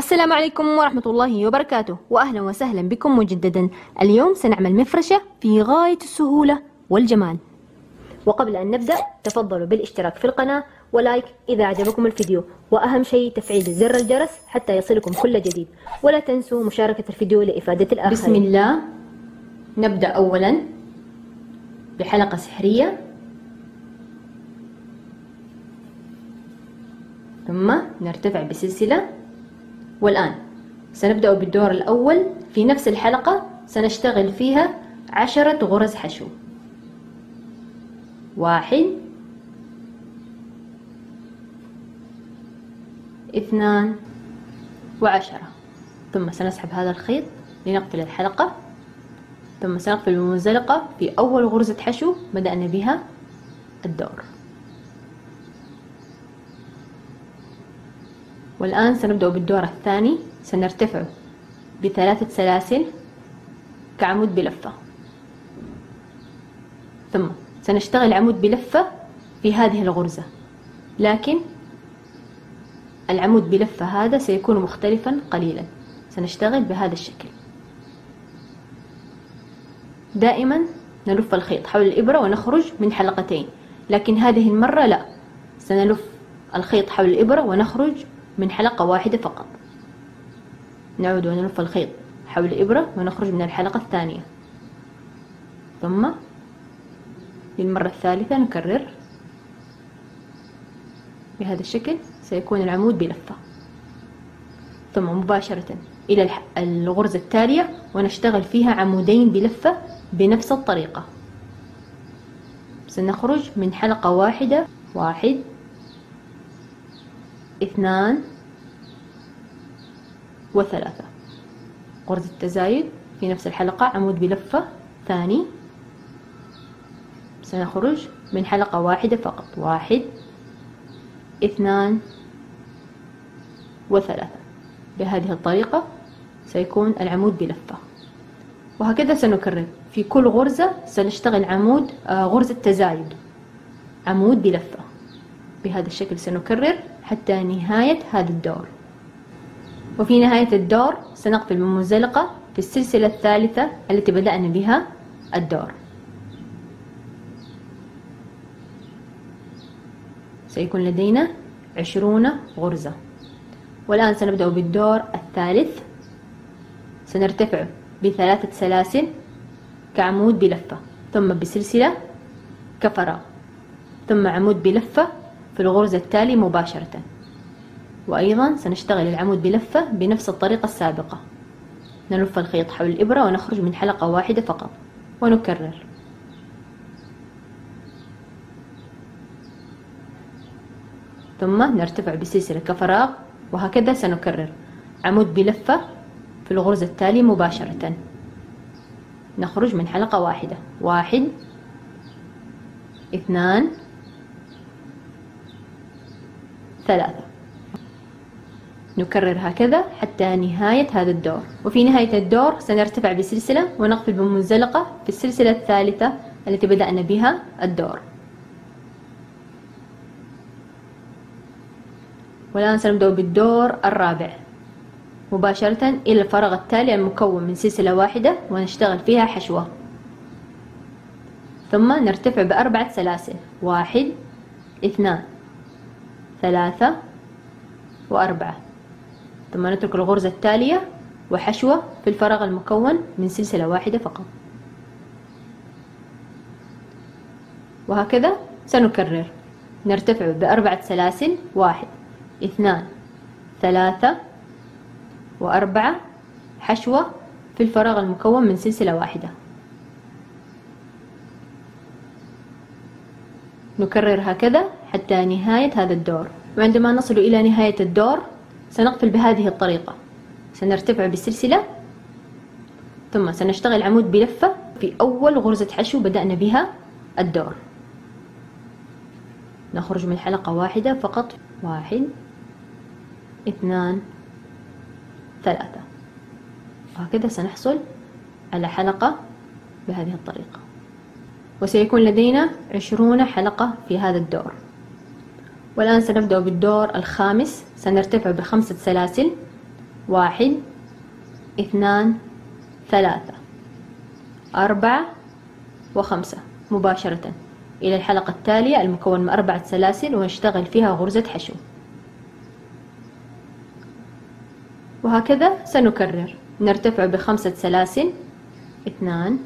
السلام عليكم ورحمة الله وبركاته. وأهلا وسهلا بكم مجددا. اليوم سنعمل مفرشة في غاية السهولة والجمال. وقبل أن نبدأ تفضلوا بالاشتراك في القناة ولايك إذا عجبكم الفيديو. وأهم شيء تفعيل زر الجرس حتى يصلكم كل جديد. ولا تنسوا مشاركة الفيديو لإفادة الآخرين. بسم الله. نبدأ أولا بحلقة سحرية. ثم نرتفع بسلسلة. والآن سنبدأ بالدور الأول. في نفس الحلقة سنشتغل فيها عشرة غرز حشو. واحد اثنان وعشرة. ثم سنسحب هذا الخيط لنقفل الحلقة. ثم سنقفل المنزلقة في أول غرزة حشو بدأنا بها الدور. والآن سنبدأ بالدور الثاني. سنرتفع بثلاثة سلاسل كعمود بلفة. ثم سنشتغل عمود بلفة في هذه الغرزة. لكن العمود بلفة هذا سيكون مختلفا قليلا. سنشتغل بهذا الشكل. دائما نلف الخيط حول الإبرة ونخرج من حلقتين. لكن هذه المرة لا. سنلف الخيط حول الإبرة ونخرج من حلقة واحدة فقط. نعود ونلف الخيط حول الإبرة ونخرج من الحلقة الثانية. ثم للمرة الثالثة نكرر. بهذا الشكل سيكون العمود بلفة. ثم مباشرة إلى الغرزة التالية ونشتغل فيها عمودين بلفة بنفس الطريقة. سنخرج من حلقة واحدة واحد. اثنان وثلاثة. غرزة تزايد في نفس الحلقة عمود بلفة ثاني. سنخرج من حلقة واحدة فقط. واحد اثنان وثلاثة. بهذه الطريقة سيكون العمود بلفة. وهكذا سنكرر. في كل غرزة سنشتغل عمود آه، غرزة تزايد عمود بلفة. بهذا الشكل سنكرر. حتى نهاية هذا الدور. وفي نهاية الدور سنقفل بمنزلقة في السلسلة الثالثة التي بدأنا بها الدور. سيكون لدينا عشرون غرزة. والآن سنبدأ بالدور الثالث. سنرتفع بثلاثة سلاسل كعمود بلفة ثم بسلسلة كفراغ ثم عمود بلفة في الغرزة التالي مباشرة. وأيضا سنشتغل العمود بلفة بنفس الطريقة السابقة. نلف الخيط حول الإبرة ونخرج من حلقة واحدة فقط. ونكرر. ثم نرتفع بسلسلة كفراغ وهكذا سنكرر. عمود بلفة في الغرزة التالي مباشرة. نخرج من حلقة واحدة. واحد اثنان ثلاثة. نكرر هكذا حتى نهاية هذا الدور. وفي نهاية الدور سنرتفع بسلسلة ونقفل بمنزلقة في السلسلة الثالثة التي بدأنا بها الدور. والآن سنبدأ بالدور الرابع. مباشرة إلى الفراغ التالي المكون من سلسلة واحدة ونشتغل فيها حشوة. ثم نرتفع بأربعة سلاسل. واحد اثنان. ثلاثة وأربعة. ثم نترك الغرزة التالية وحشوة في الفراغ المكون من سلسلة واحدة فقط. وهكذا سنكرر. نرتفع بأربعة سلاسل واحد اثنان ثلاثة وأربعة حشوة في الفراغ المكون من سلسلة واحدة. نكرر هكذا. حتى نهاية هذا الدور. وعندما نصل إلى نهاية الدور سنقفل بهذه الطريقة. سنرتفع بالسلسلة ثم سنشتغل عمود بلفة في أول غرزة حشو بدأنا بها الدور. نخرج من حلقة واحدة فقط. واحد اثنان ثلاثة. وهكذا سنحصل على حلقة بهذه الطريقة. وسيكون لدينا عشرون حلقة في هذا الدور. والآن سنبدأ بالدور الخامس. سنرتفع بخمسة سلاسل. واحد اثنان ثلاثة أربعة وخمسة. مباشرة. إلى الحلقة التالية المكون من أربعة سلاسل ونشتغل فيها غرزة حشو. وهكذا سنكرر. نرتفع بخمسة سلاسل. اثنان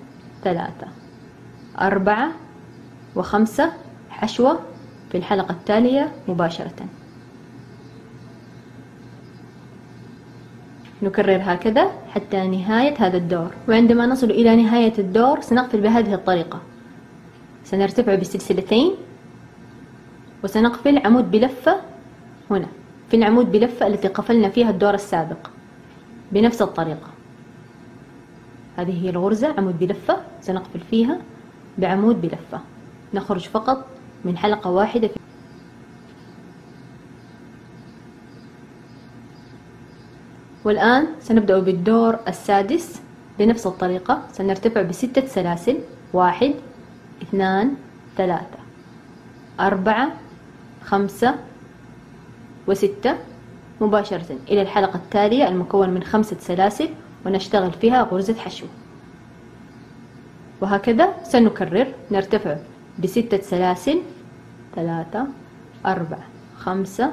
ثلاثة أربعة وخمسة حشوة. في الحلقة التالية مباشرة. نكرر هكذا حتى نهاية هذا الدور. وعندما نصل إلى نهاية الدور سنقفل بهذه الطريقة. سنرتفع بسلسلتين وسنقفل عمود بلفة هنا في العمود بلفة التي قفلنا فيها الدور السابق بنفس الطريقة. هذه هي الغرزة عمود بلفة سنقفل فيها بعمود بلفة. نخرج فقط من حلقة واحدة في والآن سنبدأ بالدور السادس بنفس الطريقة. سنرتفع بستة سلاسل. واحد اثنان ثلاثة. أربعة خمسة وستة. مباشرة إلى الحلقة التالية المكون من خمسة سلاسل ونشتغل فيها غرزة حشو. وهكذا سنكرر. نرتفع بستة سلاسل. ثلاثة أربعة خمسة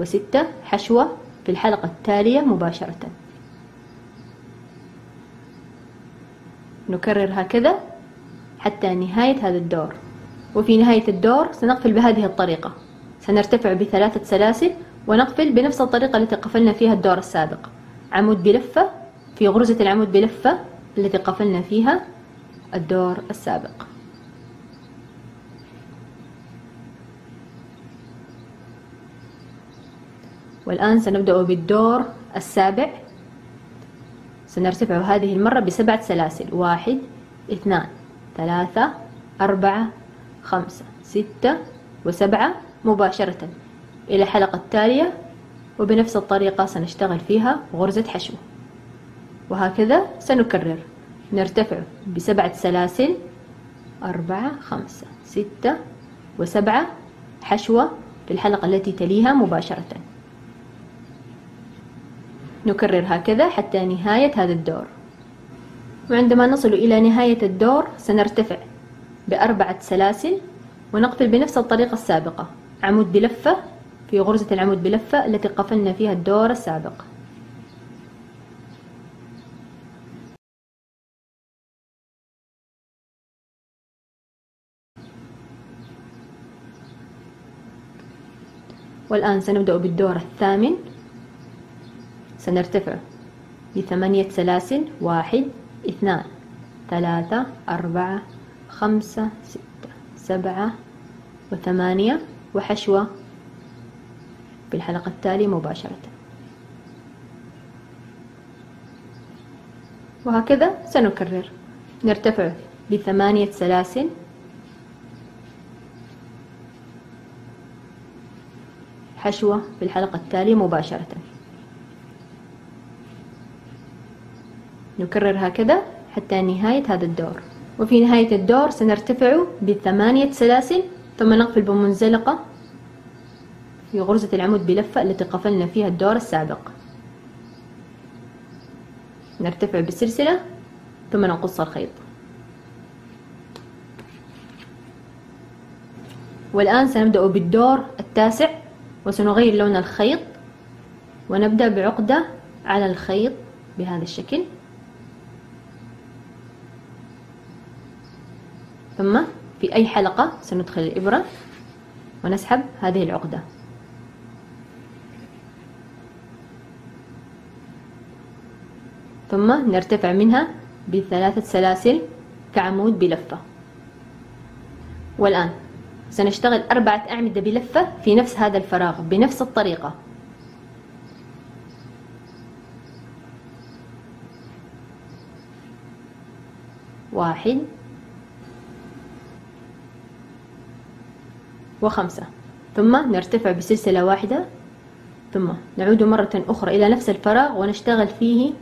وستة حشوة. في الحلقة التالية مباشرة. نكرر هكذا حتى نهاية هذا الدور. وفي نهاية الدور سنقفل بهذه الطريقة. سنرتفع بثلاثة سلاسل ونقفل بنفس الطريقة التي قفلنا فيها الدور السابق. عمود بلفة في غرزة العمود بلفة التي قفلنا فيها الدور السابق. والآن سنبدأ بالدور السابع. سنرتفع هذه المرة بسبعة سلاسل. واحد اثنان ثلاثة أربعة خمسة ستة وسبعة مباشرة. إلى الحلقة التالية وبنفس الطريقة سنشتغل فيها غرزة حشو. وهكذا سنكرر. نرتفع بسبعة سلاسل أربعة خمسة ستة وسبعة حشوة في الحلقة التي تليها مباشرة. نكرر هكذا حتى نهاية هذا الدور. وعندما نصل إلى نهاية الدور سنرتفع بأربعة سلاسل ونقفل بنفس الطريقة السابقة عمود بلفة في غرزة العمود بلفة التي قفلنا فيها الدور السابق. والآن سنبدأ بالدور الثامن. سنرتفع. بثمانية سلاسل واحد اثنان ثلاثة أربعة خمسة ستة سبعة وثمانية وحشوة. في الحلقة التالية مباشرة. وهكذا سنكرر. نرتفع بثمانية سلاسل. حشوة في الحلقة التالية مباشرة. نكرر هكذا حتى نهاية هذا الدور. وفي نهاية الدور سنرتفع بثمانية سلاسل ثم نقفل بمنزلقة في غرزة العمود بلفة التي قفلنا فيها الدور السابق. نرتفع بالسلسلة ثم نقص الخيط. والآن سنبدأ بالدور التاسع وسنغير لون الخيط ونبدأ بعقدة على الخيط بهذا الشكل. ثم في أي حلقة سندخل الإبرة ونسحب هذه العقدة. ثم نرتفع منها بثلاثة سلاسل كعمود بلفة. والآن سنشتغل أربعة أعمدة بلفة في نفس هذا الفراغ بنفس الطريقة. واحد وخمسة. ثم نرتفع بسلسلة واحدة. ثم نعود مرة أخرى إلى نفس الفراغ ونشتغل فيه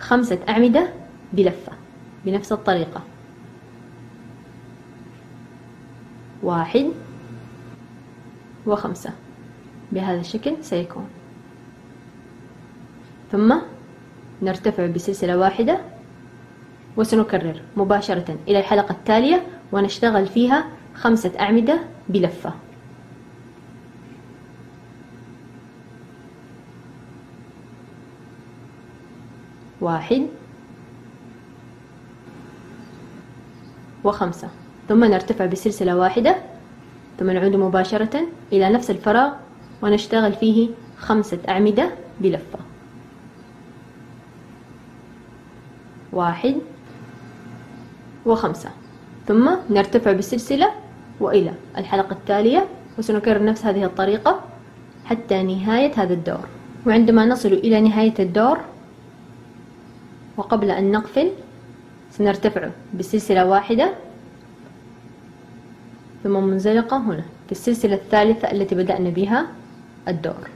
خمسة أعمدة بلفة بنفس الطريقة. واحد وخمسة. بهذا الشكل سيكون. ثم نرتفع بسلسلة واحدة وسنكرر مباشرة إلى الحلقة التالية ونشتغل فيها خمسة أعمدة بلفة. واحد وخمسة. ثم نرتفع بسلسلة واحدة ثم نعود مباشرة إلى نفس الفراغ ونشتغل فيه خمسة أعمدة بلفة. واحد وخمسة. ثم نرتفع بالسلسلة وإلى الحلقة التالية وسنكرر نفس هذه الطريقة حتى نهاية هذا الدور. وعندما نصل إلى نهاية الدور وقبل أن نقفل سنرتفع بسلسلة واحدة ثم منزلقة هنا في السلسلة الثالثة التي بدأنا بها الدور.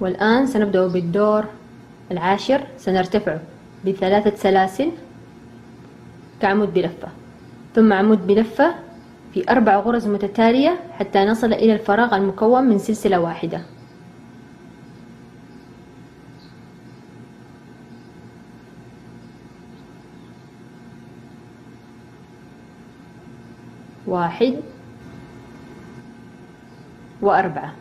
والآن سنبدأ بالدور العاشر سنرتفع بثلاثة سلاسل كعمود بلفة ثم عمود بلفة في أربع غرز متتالية حتى نصل إلى الفراغ المكون من سلسلة واحدة. واحد وأربعة.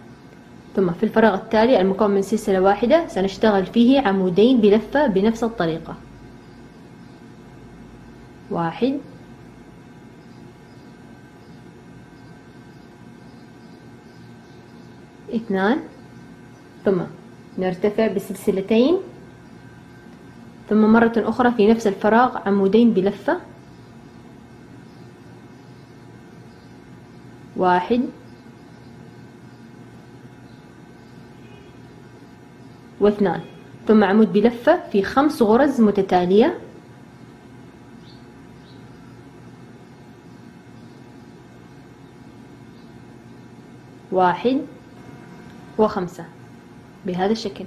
ثم في الفراغ التالي المكون من سلسلة واحدة سنشتغل فيه عمودين بلفة بنفس الطريقة. واحد اثنان ثم نرتفع بسلسلتين ثم مرة أخرى في نفس الفراغ عمودين بلفة. واحد. واثنان ثم عمود بلفة في خمس غرز متتالية. واحد. وخمسة بهذا الشكل.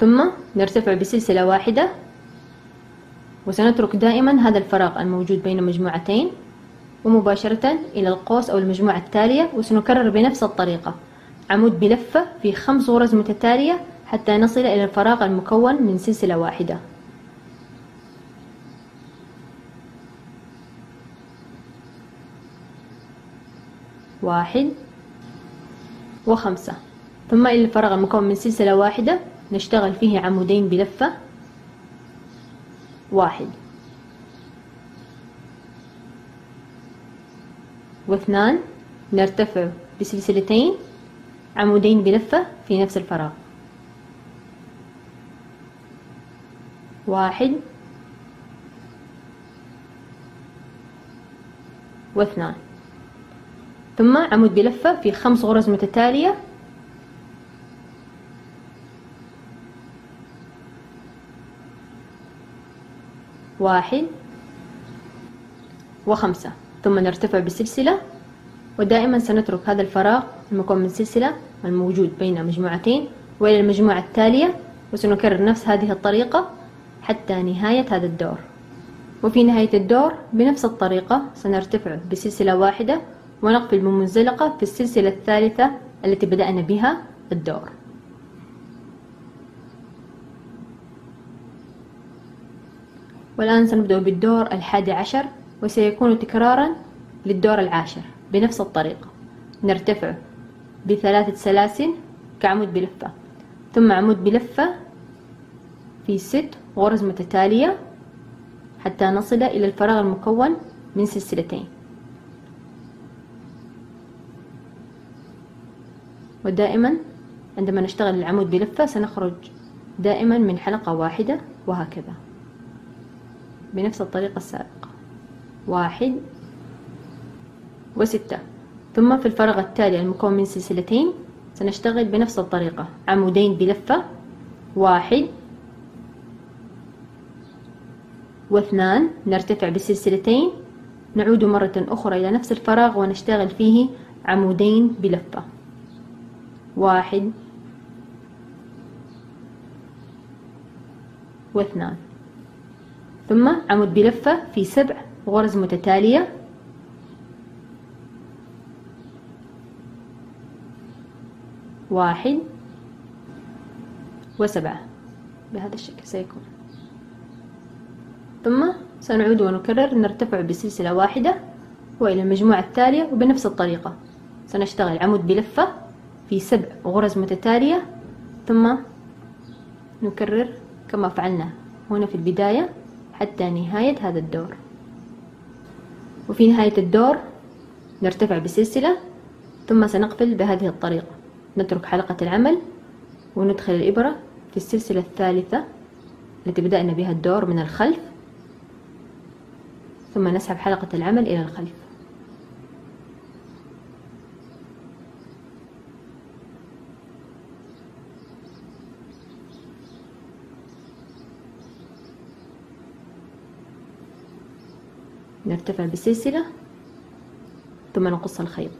ثم نرتفع بسلسلة واحدة وسنترك دائما هذا الفراغ الموجود بين مجموعتين ومباشرة إلى القوس أو المجموعة التالية وسنكرر بنفس الطريقة. عمود بلفة في خمس غرز متتالية حتى نصل إلى الفراغ المكون من سلسلة واحدة. واحد وخمسة. ثم إلى الفراغ المكون من سلسلة واحدة نشتغل فيه عمودين بلفة واحد. واثنان نرتفع بسلسلتين عمودين بلفة في نفس الفراغ. واحد. واثنان. ثم عمود بلفة في خمس غرز متتالية. واحد وخمسة. ثم نرتفع بسلسلة ودائما سنترك هذا الفراغ المكون من سلسلة الموجود بين مجموعتين وإلى المجموعة التالية وسنكرر نفس هذه الطريقة حتى نهاية هذا الدور. وفي نهاية الدور بنفس الطريقة سنرتفع بسلسلة واحدة ونقفل بمنزلقة في السلسلة الثالثة التي بدأنا بها الدور. والآن سنبدأ بالدور الحادي عشر وسيكون تكرارا للدور العاشر بنفس الطريقة. نرتفع بثلاثة سلاسل كعمود بلفة ثم عمود بلفة في ست غرز متتالية حتى نصل إلى الفراغ المكون من سلسلتين. ودائما عندما نشتغل العمود بلفة سنخرج دائما من حلقة واحدة وهكذا. بنفس الطريقة السابقة. واحد وستة. ثم في الفراغ التالي المكون من سلسلتين سنشتغل بنفس الطريقة. عمودين بلفة. واحد واثنان. نرتفع بسلسلتين نعود مرة أخرى إلى نفس الفراغ ونشتغل فيه عمودين بلفة. واحد واثنان. ثم عمود بلفة في سبع غرز متتالية. واحد وسبعة. بهذا الشكل سيكون. ثم سنعود ونكرر نرتفع بسلسلة واحدة وإلى المجموعة التالية وبنفس الطريقة. سنشتغل عمود بلفة في سبع غرز متتالية ثم نكرر كما فعلنا هنا في البداية حتى نهاية هذا الدور. وفي نهاية الدور نرتفع بسلسلة ثم سنقفل بهذه الطريقة. نترك حلقة العمل وندخل الإبرة في السلسلة الثالثة التي بدأنا بها الدور من الخلف ثم نسحب حلقة العمل إلى الخلف. نرتفع بسلسلة ثم نقص الخيط.